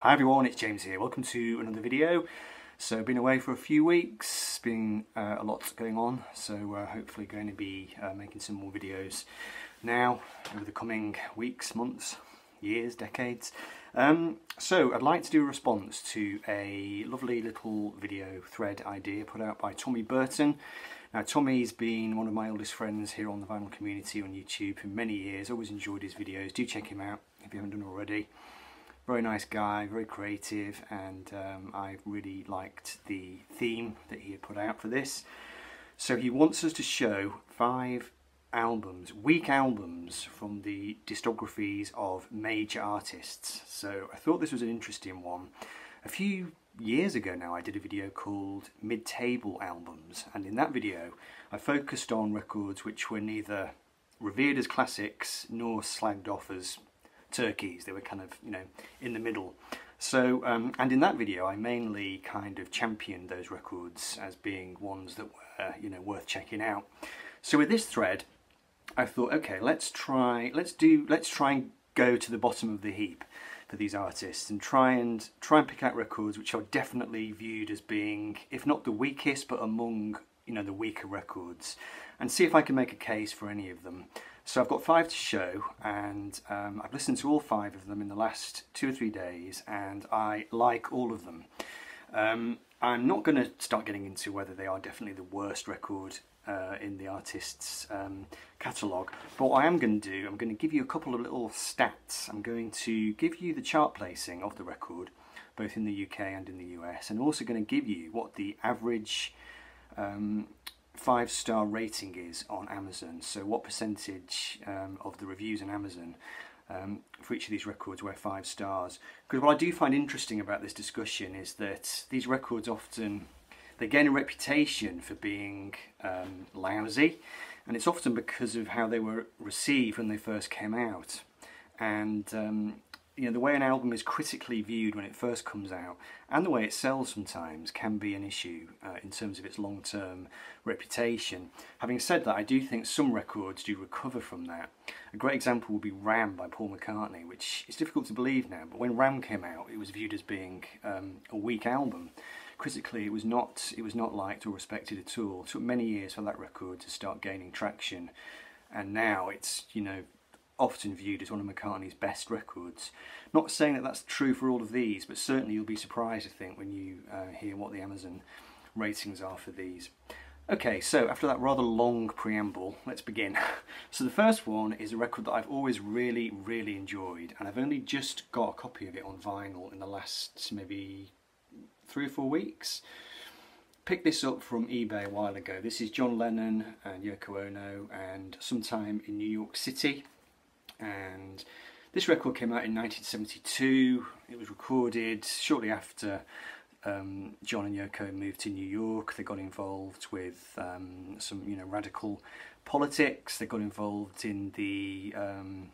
Hi everyone, it's James here. Welcome to another video. So been away for a few weeks, been uh, a lot going on, so uh, hopefully going to be uh, making some more videos now over the coming weeks, months, years, decades. Um, so I'd like to do a response to a lovely little video thread idea put out by Tommy Burton. Now Tommy's been one of my oldest friends here on the vinyl community on YouTube for many years, always enjoyed his videos, do check him out if you haven't done already very nice guy, very creative, and um, I really liked the theme that he had put out for this. So he wants us to show five albums, weak albums from the discographies of major artists. So I thought this was an interesting one. A few years ago now I did a video called Mid-Table Albums and in that video I focused on records which were neither revered as classics nor slagged off as turkeys. They were kind of, you know, in the middle. So, um, and in that video, I mainly kind of championed those records as being ones that were, you know, worth checking out. So with this thread, I thought, okay, let's try, let's do, let's try and go to the bottom of the heap for these artists and try and try and pick out records which are definitely viewed as being, if not the weakest, but among, you know, the weaker records, and see if I can make a case for any of them. So I've got five to show and um, I've listened to all five of them in the last two or three days and I like all of them. Um, I'm not going to start getting into whether they are definitely the worst record uh, in the artist's um, catalogue. But what I am going to do, I'm going to give you a couple of little stats. I'm going to give you the chart placing of the record, both in the UK and in the US, and also going to give you what the average um, five star rating is on Amazon. So what percentage um, of the reviews on Amazon um, for each of these records were five stars. Because what I do find interesting about this discussion is that these records often, they gain a reputation for being um, lousy and it's often because of how they were received when they first came out. And um, you know, the way an album is critically viewed when it first comes out and the way it sells sometimes can be an issue uh, in terms of its long-term reputation. Having said that, I do think some records do recover from that. A great example would be Ram by Paul McCartney, which is difficult to believe now, but when Ram came out, it was viewed as being um, a weak album. Critically, it was not it was not liked or respected at all. It took many years for that record to start gaining traction, and now it's you know often viewed as one of McCartney's best records. Not saying that that's true for all of these, but certainly you'll be surprised, I think, when you uh, hear what the Amazon ratings are for these. Okay, so after that rather long preamble, let's begin. so the first one is a record that I've always really, really enjoyed, and I've only just got a copy of it on vinyl in the last maybe three or four weeks. Picked this up from eBay a while ago. This is John Lennon and Yoko Ono and Some Time in New York City and this record came out in 1972. It was recorded shortly after um, John and Yoko moved to New York. They got involved with um, some, you know, radical politics. They got involved in the um,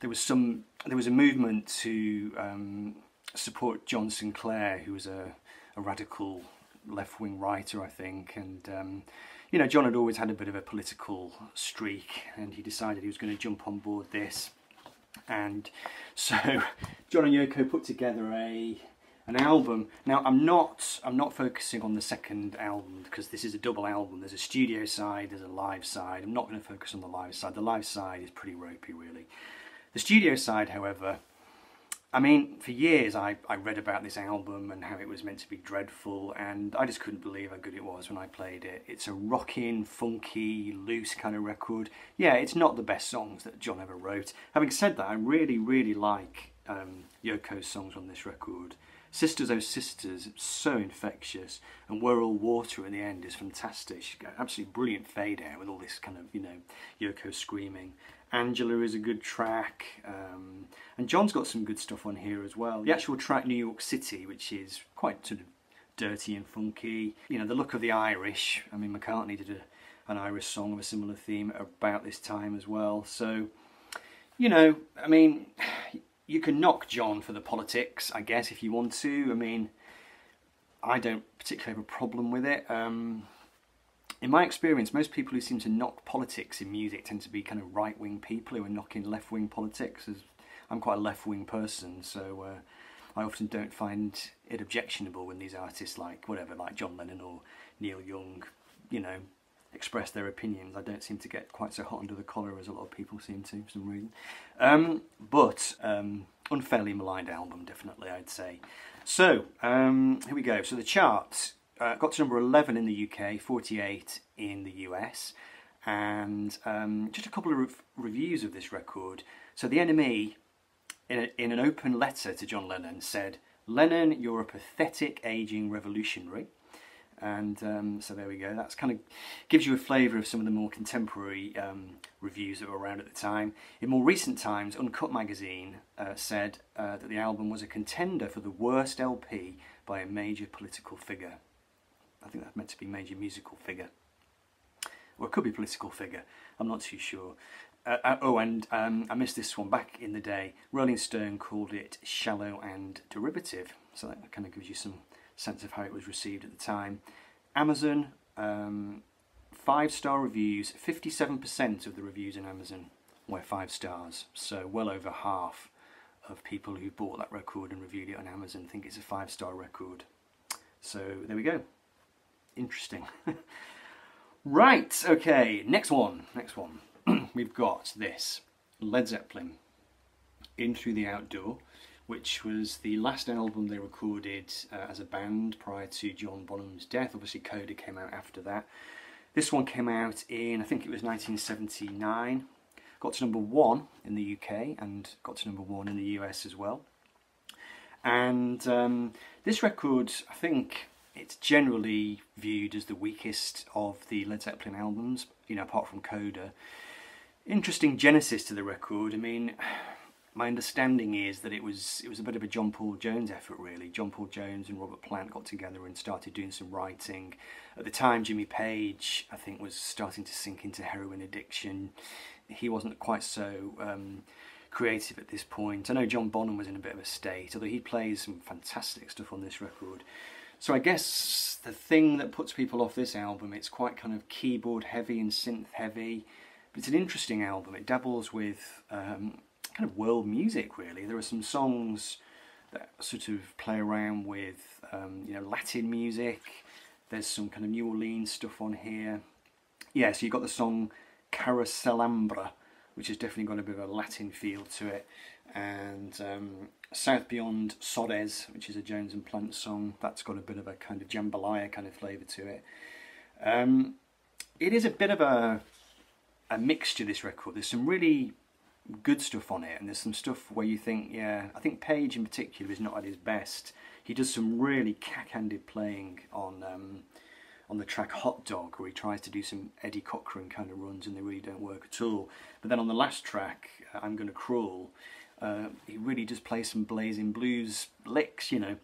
there was some there was a movement to um, support John Sinclair, who was a, a radical left-wing writer, I think, and um, you know, John had always had a bit of a political streak and he decided he was going to jump on board this. And so John and Yoko put together a an album. Now I'm not I'm not focusing on the second album because this is a double album. There's a studio side, there's a live side. I'm not going to focus on the live side. The live side is pretty ropey really. The studio side, however, I mean, for years I, I read about this album and how it was meant to be dreadful, and I just couldn't believe how good it was when I played it. It's a rocking, funky, loose kind of record. Yeah, it's not the best songs that John ever wrote. Having said that, I really, really like um, Yoko's songs on this record. Sisters Oh Sisters, so infectious, and We're All Water in the end is fantastic. She's got absolutely brilliant fade out with all this kind of, you know, Yoko screaming. Angela is a good track, um, and John's got some good stuff on here as well. The actual track New York City, which is quite sort of dirty and funky. You know, the Luck of the Irish. I mean, McCartney did a, an Irish song of a similar theme about this time as well. So, you know, I mean, you can knock John for the politics, I guess, if you want to. I mean, I don't particularly have a problem with it. Um, in my experience, most people who seem to knock politics in music tend to be kind of right-wing people who are knocking left-wing politics. As I'm quite a left-wing person, so uh, I often don't find it objectionable when these artists like whatever, like John Lennon or Neil Young, you know, express their opinions. I don't seem to get quite so hot under the collar as a lot of people seem to for some reason. Um, but um, unfairly maligned album, definitely, I'd say. So, um, here we go. So the chart uh, got to number 11 in the UK, 48 in the US, and um, just a couple of re reviews of this record. So the NME, in, a, in an open letter to John Lennon, said, Lennon, you're a pathetic aging revolutionary. And um, so there we go. That's kind of gives you a flavour of some of the more contemporary um, reviews that were around at the time. In more recent times Uncut magazine uh, said uh, that the album was a contender for the worst LP by a major political figure I think that's meant to be major musical figure or it could be a political figure I'm not too sure uh, uh oh, and um, I missed this one back in the day. Rolling Stone called it shallow and derivative, so that kind of gives you some sense of how it was received at the time. Amazon, um, five star reviews, 57% of the reviews in Amazon were five stars, so well over half of people who bought that record and reviewed it on Amazon think it's a five star record. So there we go. Interesting. right, okay, next one, next one. We've got this Led Zeppelin, In Through the Outdoor which was the last album they recorded uh, as a band prior to John Bonham's death. Obviously Coda came out after that. This one came out in, I think it was 1979. Got to number one in the UK and got to number one in the US as well. And um, this record, I think it's generally viewed as the weakest of the Led Zeppelin albums, you know, apart from Coda. Interesting genesis to the record. I mean, my understanding is that it was it was a bit of a John Paul Jones effort really. John Paul Jones and Robert Plant got together and started doing some writing. At the time Jimmy Page I think was starting to sink into heroin addiction. He wasn't quite so um, creative at this point. I know John Bonham was in a bit of a state, although he plays some fantastic stuff on this record. So I guess the thing that puts people off this album, it's quite kind of keyboard heavy and synth heavy. But it's an interesting album. It dabbles with um, kind of world music really. There are some songs that sort of play around with um, you know Latin music. There's some kind of New Orleans stuff on here. Yeah, so you've got the song Carouselambra, which has definitely got a bit of a Latin feel to it. And um, South Bound Saurez, which is a Jones and Plant song, that's got a bit of a kind of jambalaya kind of flavour to it. Um, it is a bit of a, a mixture, this record. There's some really good stuff on it, and there's some stuff where you think, yeah, I think Page in particular is not at his best. He does some really cack-handed playing on um, on the track Hot Dog, where he tries to do some Eddie Cochran kind of runs, and they really don't work at all. But then on the last track, uh, I'm Gonna Crawl, uh, he really does play some blazing blues licks, you know.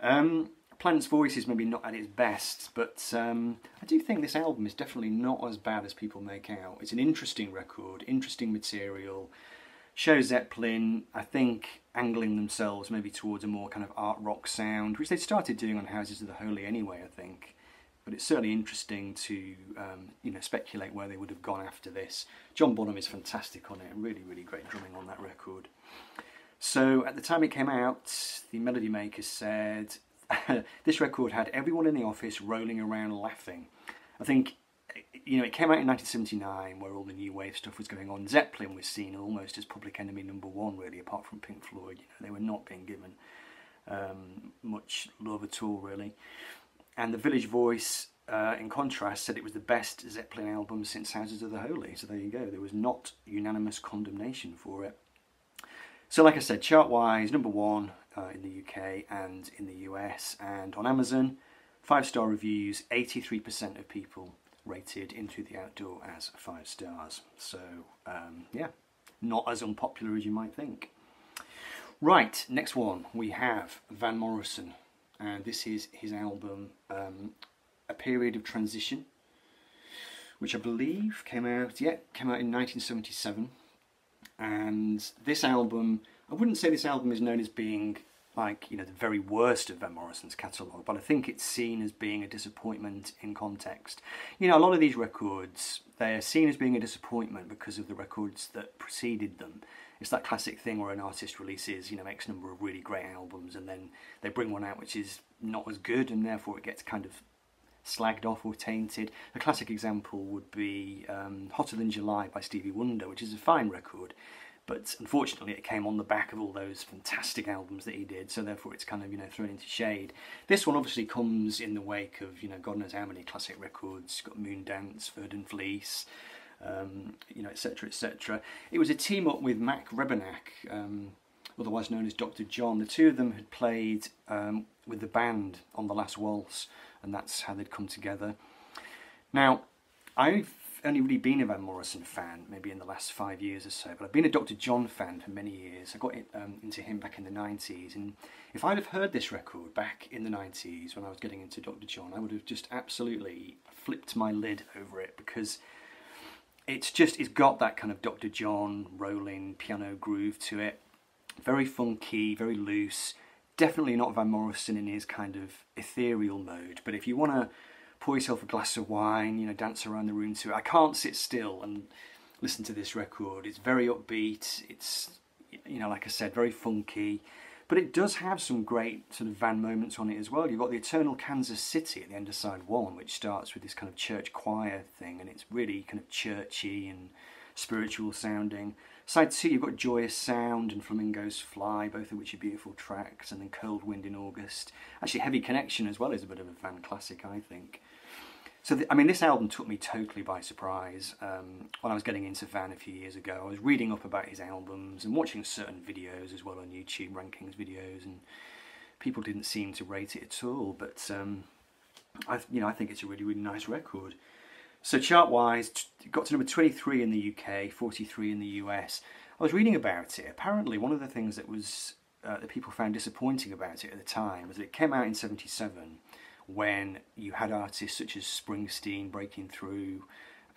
Um, Plant's voice is maybe not at its best, but um, I do think this album is definitely not as bad as people make out. It's an interesting record, interesting material. Shows Zeppelin, I think, angling themselves maybe towards a more kind of art rock sound, which they started doing on Houses of the Holy anyway, I think. But it's certainly interesting to um, you know speculate where they would have gone after this. John Bonham is fantastic on it, really, really great drumming on that record. So at the time it came out, the Melody Maker said this record had everyone in the office rolling around laughing. I think, you know, it came out in 1979 where all the new wave stuff was going on. Zeppelin was seen almost as public enemy number one, really, apart from Pink Floyd. You know, they were not being given um, much love at all, really. And the Village Voice, uh, in contrast, said it was the best Zeppelin album since Houses of the Holy. So there you go. There was not unanimous condemnation for it. So like I said, chart-wise, number one, uh, in the UK and in the US. And on Amazon, five star reviews, 83% of people rated Into the Outdoor as five stars. So, um, yeah, not as unpopular as you might think. Right, next one we have Van Morrison, and this is his album um, A Period of Transition, which I believe came out, yeah, came out in 1977. And this album I wouldn't say this album is known as being like you know the very worst of Van Morrison's catalogue, but I think it's seen as being a disappointment in context. You know, a lot of these records they are seen as being a disappointment because of the records that preceded them. it's that classic thing where an artist releases, you know, X number of really great albums and then they bring one out which is not as good and therefore it gets kind of slagged off or tainted. A classic example would be um, Hotter Than July by Stevie Wonder, which is a fine record, but unfortunately it came on the back of all those fantastic albums that he did, so therefore it's kind of, you know, thrown into shade. This one obviously comes in the wake of, you know, God knows how many classic records, got Moondance, Veedon Fleece, um, you know, etc., etc. It was a team up with Mac Rebennack, um, otherwise known as Dr. John. The two of them had played um, with the band on The Last Waltz, and that's how they'd come together. Now, I've only really been a Van Morrison fan, maybe in the last five years or so, but I've been a Dr. John fan for many years. I got um, into him back in the 90s, and if I'd have heard this record back in the 90s when I was getting into Dr. John, I would have just absolutely flipped my lid over it because it's just, it's got that kind of Dr. John rolling piano groove to it. Very funky, very loose. Definitely not Van Morrison in his kind of ethereal mode, but if you want to pour yourself a glass of wine, you know, dance around the room to it. I can't sit still and listen to this record. It's very upbeat. It's, you know, like I said, very funky. But it does have some great sort of Van moments on it as well. You've got the Eternal Kansas City at the end of side one, which starts with this kind of church choir thing, and it's really kind of churchy and spiritual sounding. Side two, you've got Joyous Sound and Flamingos Fly, both of which are beautiful tracks, and then Cold Wind in August. Actually, Heavy Connection as well is a bit of a Van classic, I think. So, the, I mean, this album took me totally by surprise. Um, when I was getting into Van a few years ago, I was reading up about his albums and watching certain videos as well on YouTube, rankings videos, and people didn't seem to rate it at all. But um, I, you know, I think it's a really, really nice record. So chart-wise, got to number 23 in the UK, 43 in the US. I was reading about it. Apparently, one of the things that was uh, that people found disappointing about it at the time was that it came out in 77 when you had artists such as Springsteen breaking through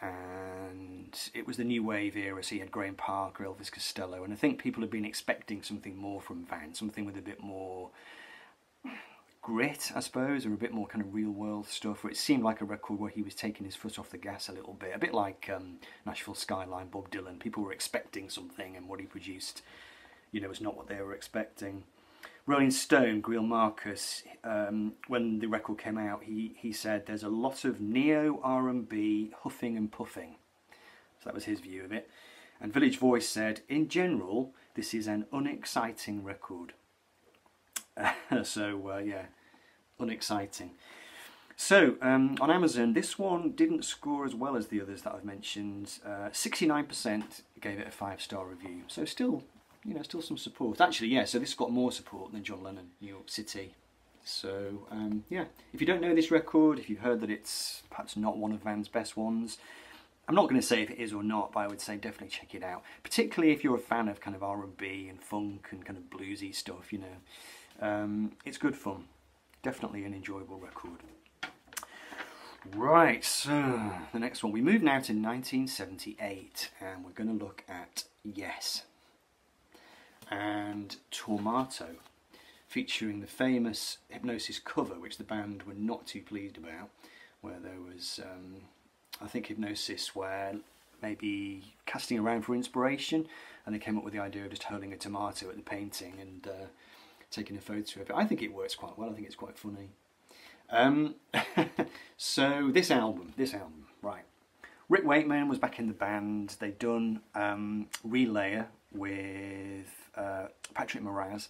and it was the new wave era so you had Graham Parker, Elvis Costello and I think people had been expecting something more from Van, something with a bit more grit I suppose or a bit more kind of real world stuff where it seemed like a record where he was taking his foot off the gas a little bit, a bit like um, Nashville Skyline, Bob Dylan, people were expecting something and what he produced you know was not what they were expecting. Rolling Stone, Greil Marcus, um, when the record came out, he, he said there's a lot of neo R&B huffing and puffing. So that was his view of it. And Village Voice said, in general, this is an unexciting record. so uh, yeah, unexciting. So um, on Amazon, this one didn't score as well as the others that I've mentioned. 69% uh, gave it a five-star review. So still you know, still some support. Actually, yeah, so this got more support than John Lennon, New York City. So, um, yeah, if you don't know this record, if you've heard that it's perhaps not one of Van's best ones, I'm not going to say if it is or not, but I would say definitely check it out. Particularly if you're a fan of kind of R&B and funk and kind of bluesy stuff, you know. Um, it's good fun. Definitely an enjoyable record. Right, so the next one. We move now to 1978 and we're going to look at Yes and Tormato, featuring the famous Hipgnosis cover, which the band were not too pleased about, where there was, um, I think, Hipgnosis where maybe casting around for inspiration, and they came up with the idea of just holding a tomato at the painting and uh, taking a photo of it. I think it works quite well. I think it's quite funny. Um, so this album, this album, right. Rick Wakeman was back in the band. They'd done um, Relayer with uh, Patrick Moraz,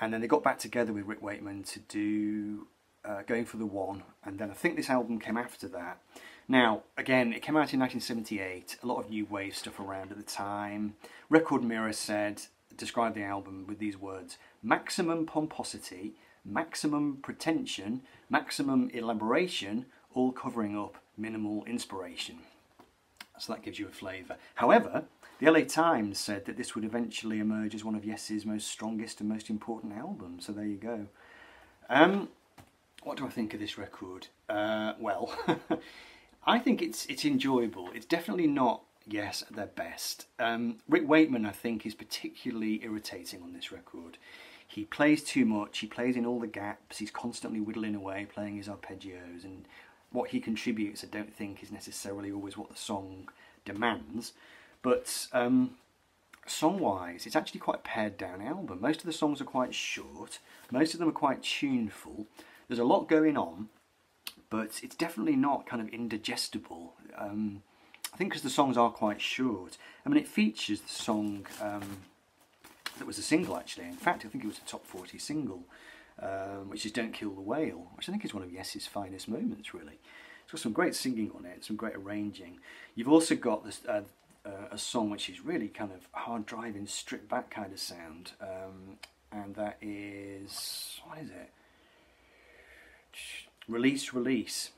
and then they got back together with Rick Wakeman to do uh, Going for the One, and then I think this album came after that. Now, again, it came out in 1978, a lot of new wave stuff around at the time. Record Mirror said, described the album with these words, maximum pomposity, maximum pretension, maximum elaboration, all covering up minimal inspiration. So that gives you a flavour. However, the LA Times said that this would eventually emerge as one of Yes's most strongest and most important albums, so there you go. Um, what do I think of this record? Uh, well, I think it's it's enjoyable. It's definitely not Yes at their best. Um, Rick Wakeman, I think, is particularly irritating on this record. He plays too much, he plays in all the gaps, he's constantly whittling away, playing his arpeggios, and what he contributes I don't think is necessarily always what the song demands. But um, song-wise, it's actually quite a pared-down album. Most of the songs are quite short. Most of them are quite tuneful. There's a lot going on, but it's definitely not kind of indigestible. Um, I think because the songs are quite short. I mean, it features the song um, that was a single actually. In fact, I think it was a top 40 single, um, which is Don't Kill the Whale, which I think is one of Yes's finest moments really. It's got some great singing on it, some great arranging. You've also got this, uh, uh, a song which is really kind of hard driving, stripped back kind of sound, um, and that is, what is it? Release, Release.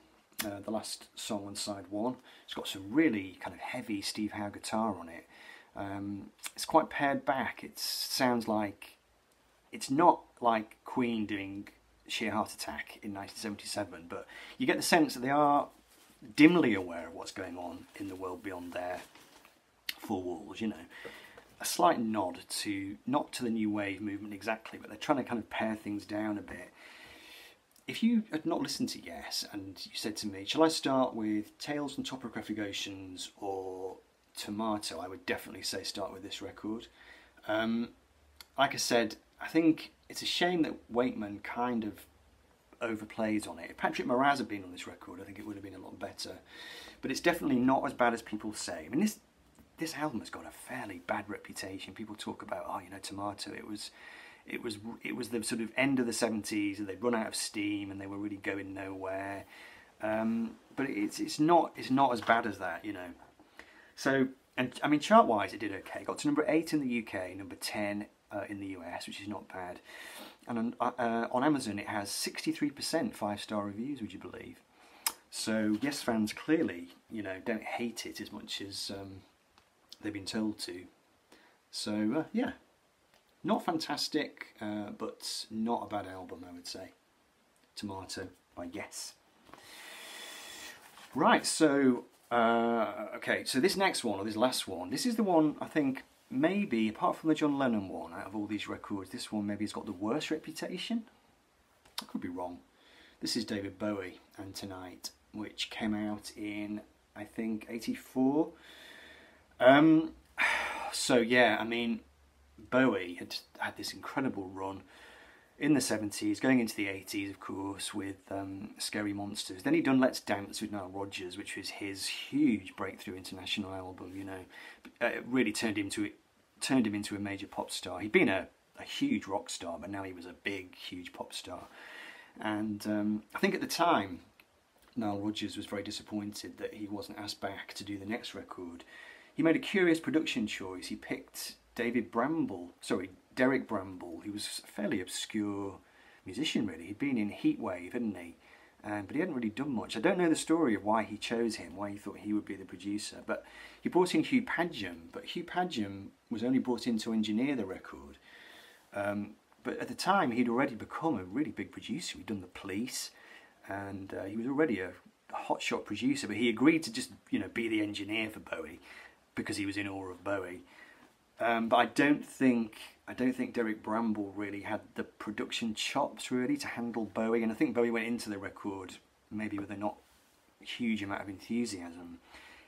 Uh, the last song on side one. It's got some really kind of heavy Steve Howe guitar on it. Um, it's quite pared back. It sounds like it's not like Queen doing Sheer Heart Attack in 1977, but you get the sense that they are dimly aware of what's going on in the world beyond their four walls. You know, a slight nod to not to the new wave movement exactly, but they're trying to kind of pare things down a bit if you had not listened to Yes and you said to me, shall I start with Tales from Topographic Oceans or Tormato, I would definitely say start with this record. Um, like I said, I think it's a shame that Wakeman kind of overplays on it. If Patrick Moraz had been on this record, I think it would have been a lot better. But it's definitely not as bad as people say. I mean, this this album has got a fairly bad reputation. People talk about, oh, you know, Tormato. It was it was it was the sort of end of the 70s and they'd run out of steam and they were really going nowhere. Um, but it's it's not it's not as bad as that you know. So and I mean chart wise it did okay. Got to number 8 in the UK number 10 uh, in the US which is not bad. And on, uh, uh on Amazon it has 63% five star reviews would you believe? So yes fans clearly you know don't hate it as much as um, they've been told to. So uh, yeah not fantastic, uh, but not a bad album, I would say. Tormato by Yes. Right, so, uh, okay, so this next one, or this last one, this is the one I think maybe, apart from the John Lennon one, out of all these records, this one maybe has got the worst reputation. I could be wrong. This is David Bowie and Tonight, which came out in, I think, 84. Um, so yeah, I mean, Bowie had had this incredible run in the 70s, going into the 80s, of course, with um, Scary Monsters. Then he'd done Let's Dance with Nile Rodgers, which was his huge breakthrough international album. You know, uh, it really turned him to turned him into a major pop star. He'd been a, a huge rock star, but now he was a big, huge pop star. And um, I think at the time, Nile Rodgers was very disappointed that he wasn't asked back to do the next record. He made a curious production choice. He picked David Bramble, sorry, Derek Bramble, he was a fairly obscure musician really. He'd been in Heatwave, hadn't he? Um, but he hadn't really done much. I don't know the story of why he chose him, why he thought he would be the producer. But he brought in Hugh Padgham, but Hugh Padgham was only brought in to engineer the record. Um, but at the time, he'd already become a really big producer. He'd done The Police, and uh, he was already a, hotshot producer. But he agreed to just, you know, be the engineer for Bowie because he was in awe of Bowie. Um, but I don't think I don't think Derek Bramble really had the production chops really to handle Bowie, and I think Bowie went into the record maybe with a not huge amount of enthusiasm.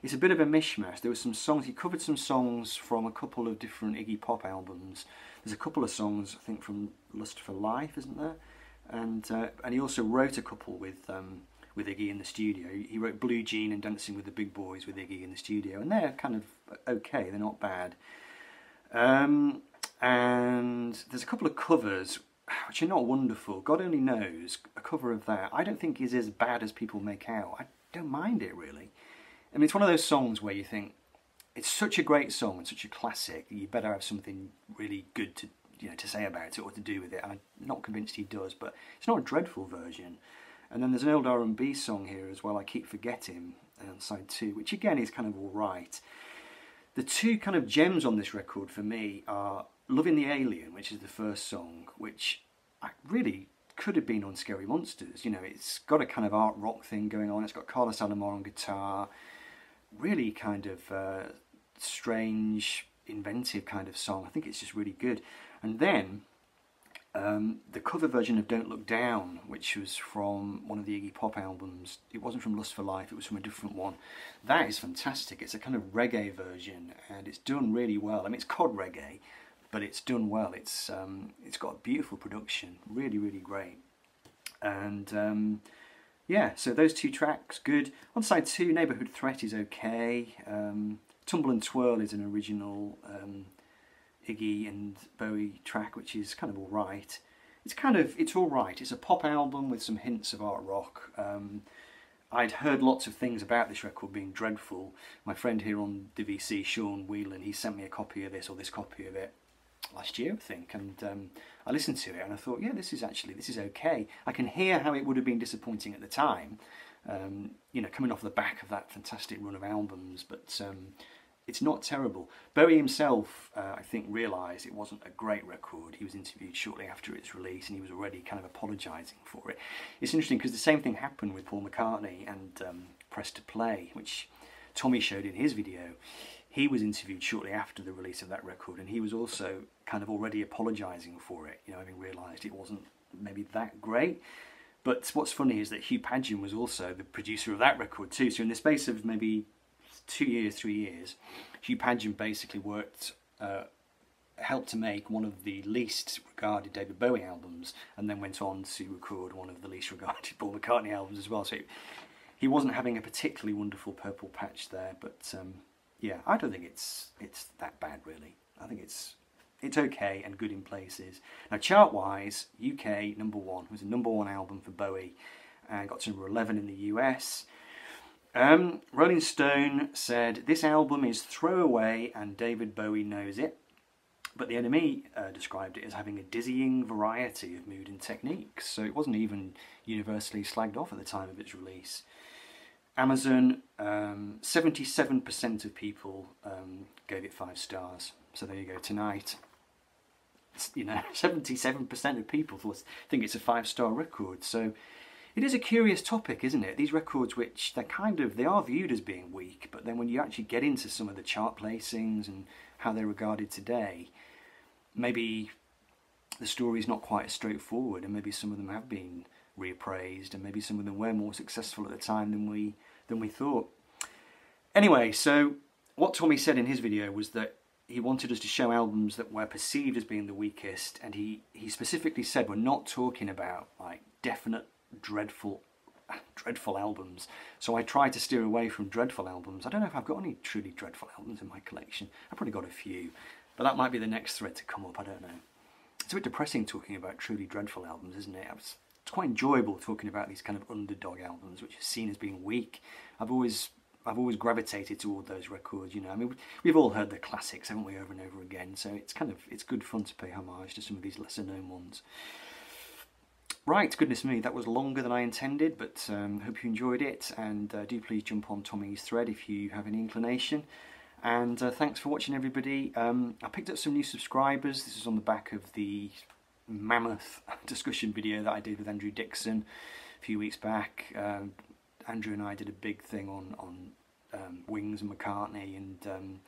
It's a bit of a mishmash. There were some songs he covered some songs from a couple of different Iggy Pop albums. There's a couple of songs I think from Lust for Life, isn't there? And uh, and he also wrote a couple with um, with Iggy in the studio. He wrote Blue Jean and Dancing with the Big Boys with Iggy in the studio, and they're kind of okay. They're not bad. Um, and there's a couple of covers which are not wonderful. God only knows a cover of that. I don't think is as bad as people make out. I don't mind it really. I mean, it's one of those songs where you think it's such a great song and such a classic. You better have something really good to you know to say about it or to do with it. I'm not convinced he does, but it's not a dreadful version. And then there's an old R&B song here as well. I keep forgetting on side two, which again is kind of all right. The two kind of gems on this record for me are Loving the Alien, which is the first song, which I really could have been on Scary Monsters. You know, it's got a kind of art rock thing going on. It's got Carlos Alomar on guitar. Really kind of uh, strange, inventive kind of song. I think it's just really good. And then um, the cover version of Don't Look Down, which was from one of the Iggy Pop albums, it wasn't from Lust for Life, it was from a different one. That is fantastic. It's a kind of reggae version and it's done really well. I mean, it's cod reggae, but it's done well. It's um, It's got a beautiful production, really, really great. And um, yeah, so those two tracks, good. On side two, Neighbourhood Threat is okay. Um, Tumble and Twirl is an original um, Iggy and Bowie track, which is kind of all right. It's kind of it's all right. It's a pop album with some hints of art rock. Um, I'd heard lots of things about this record being dreadful. My friend here on DVC, Sean Whelan, he sent me a copy of this or this copy of it last year, I think, and um, I listened to it and I thought, yeah, this is actually this is okay. I can hear how it would have been disappointing at the time, um, you know, coming off the back of that fantastic run of albums, but um, it's not terrible. Bowie himself, uh, I think, realised it wasn't a great record. He was interviewed shortly after its release and he was already kind of apologising for it. It's interesting because the same thing happened with Paul McCartney and um, Press to Play, which Tommy showed in his video. He was interviewed shortly after the release of that record and he was also kind of already apologising for it, you know, having realised it wasn't maybe that great. But what's funny is that Hugh Padgham was also the producer of that record too. So in the space of maybe two years, three years, Hugh Padgham basically worked, uh, helped to make one of the least regarded David Bowie albums, and then went on to record one of the least regarded Paul McCartney albums as well. So he wasn't having a particularly wonderful purple patch there, but um, yeah, I don't think it's it's that bad really. I think it's it's okay and good in places. Now chart-wise, UK number one was a number one album for Bowie, and got to number 11 in the US. Um, Rolling Stone said, This album is throwaway and David Bowie knows it. But the NME uh, described it as having a dizzying variety of mood and techniques, so it wasn't even universally slagged off at the time of its release. Amazon, 77% um, of people um, gave it five stars. So there you go, tonight. You know, 77% of people think it's a five star record. So it is a curious topic, isn't it? These records which they're kind of, they are viewed as being weak, but then when you actually get into some of the chart placings and how they're regarded today, maybe the story is not quite as straightforward and maybe some of them have been reappraised and maybe some of them were more successful at the time than we than we thought. Anyway, so what Tommy said in his video was that he wanted us to show albums that were perceived as being the weakest and he, he specifically said we're not talking about like definite dreadful dreadful albums. So I try to steer away from dreadful albums. I don't know if I've got any truly dreadful albums in my collection. I've probably got a few, but that might be the next thread to come up. I don't know. It's a bit depressing talking about truly dreadful albums, isn't it? It's quite enjoyable talking about these kind of underdog albums, which are seen as being weak. I've always I've always gravitated toward those records, you know. I mean, we've all heard the classics, haven't we, over and over again. So it's kind of it's good fun to pay homage to some of these lesser known ones. Right, goodness me, that was longer than I intended, but um, hope you enjoyed it, and uh, do please jump on Tommy's thread if you have any inclination. And uh, thanks for watching, everybody. Um, I picked up some new subscribers. This is on the back of the mammoth discussion video that I did with Andrew Dixon a few weeks back. Um, Andrew and I did a big thing on, on um, Wings and McCartney, and um,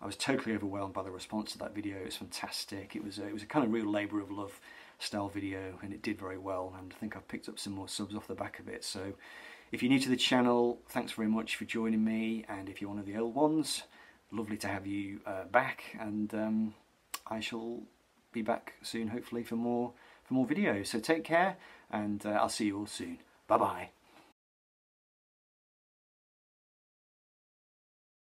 I was totally overwhelmed by the response to that video. It was fantastic. It was a, it was a kind of real labour of love style video and it did very well and I think I've picked up some more subs off the back of it. So if you're new to the channel thanks very much for joining me and if you're one of the old ones lovely to have you uh, back and um, I shall be back soon hopefully for more for more videos. So take care and uh, I'll see you all soon. Bye bye